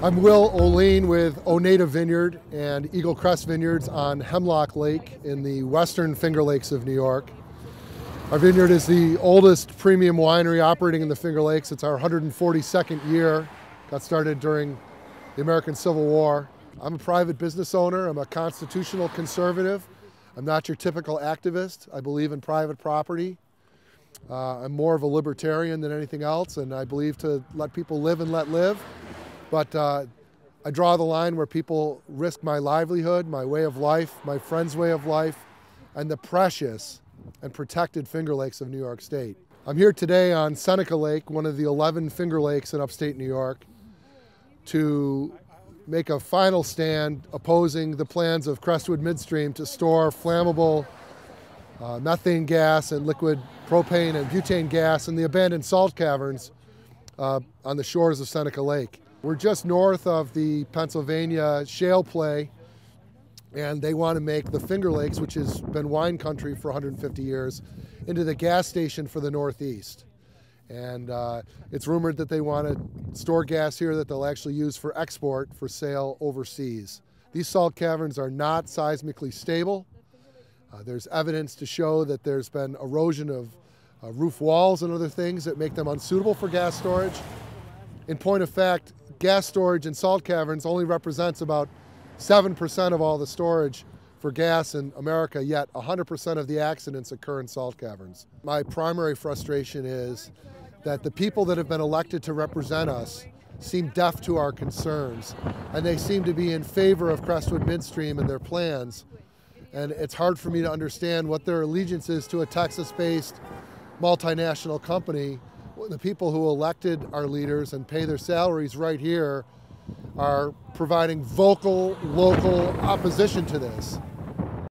I'm Will Ouweleen with O-Neh-Da Vineyard and Eagle Crest Vineyards on Hemlock Lake in the western Finger Lakes of New York. Our vineyard is the oldest premium winery operating in the Finger Lakes. It's our 142nd year. Got started during the American Civil War. I'm a private business owner. I'm a constitutional conservative. I'm not your typical activist. I believe in private property. Uh, I'm more of a libertarian than anything else, and I believe to let people live and let live. But uh, I draw the line where people risk my livelihood, my way of life, my friend's way of life, and the precious and protected Finger Lakes of New York State. I'm here today on Seneca Lake, one of the 11 Finger Lakes in upstate New York, to make a final stand opposing the plans of Crestwood Midstream to store flammable uh, methane gas and liquid propane and butane gas in the abandoned salt caverns uh, on the shores of Seneca Lake. We're just north of the Pennsylvania shale play, and they want to make the Finger Lakes, which has been wine country for 150 years, into the gas station for the Northeast. And uh, it's rumored that they want to store gas here that they'll actually use for export for sale overseas. These salt caverns are not seismically stable. Uh, there's evidence to show that there's been erosion of uh, roof walls and other things that make them unsuitable for gas storage. In point of fact, gas storage in salt caverns only represents about 7% of all the storage for gas in America, yet 100% of the accidents occur in salt caverns. My primary frustration is that the people that have been elected to represent us seem deaf to our concerns, and they seem to be in favor of Crestwood Midstream and their plans. And it's hard for me to understand what their allegiance is to a Texas-based multinational company the people who elected our leaders and pay their salaries right here are providing vocal local opposition to this.